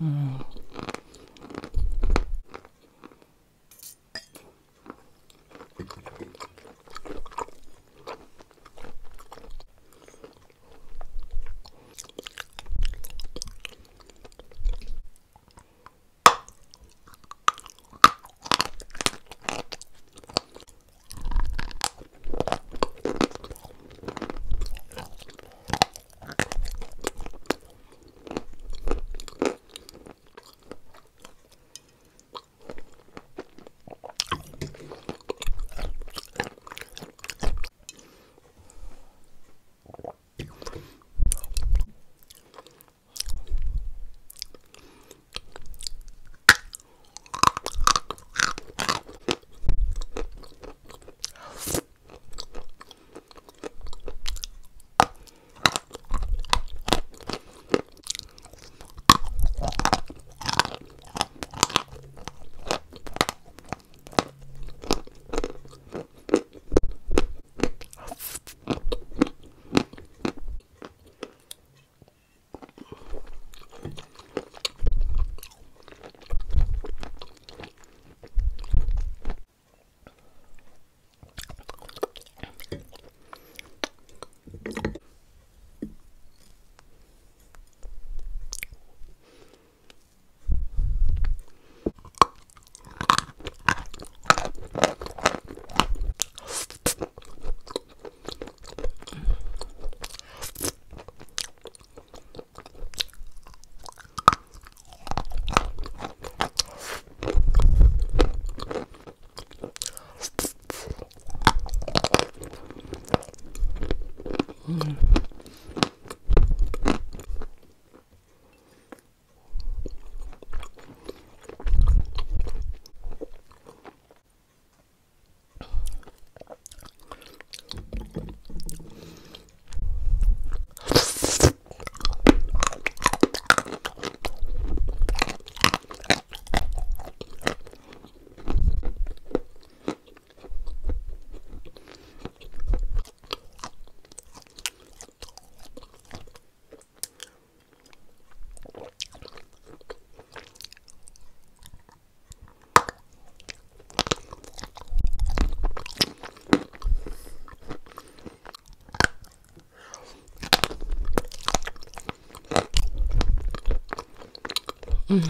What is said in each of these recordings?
Mm. Mm. 음.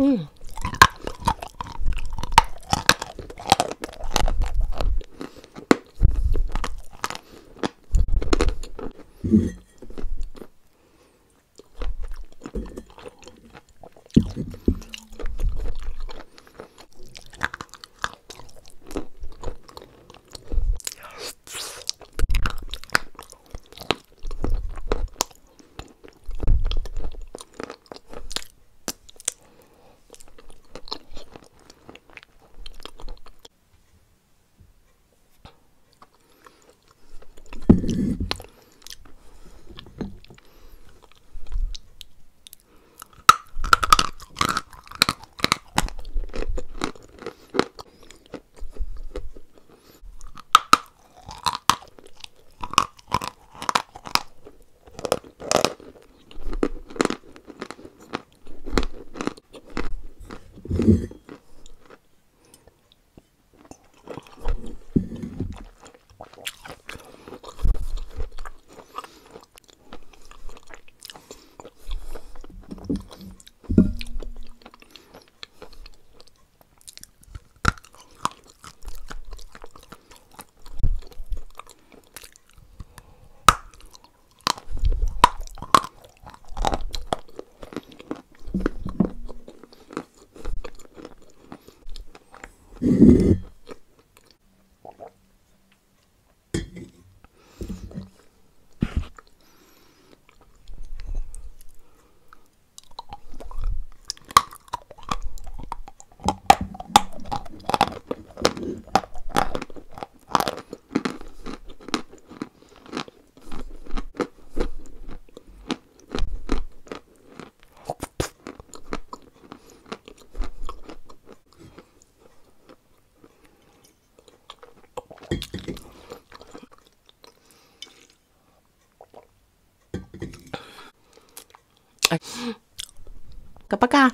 음. here. Пока-пока!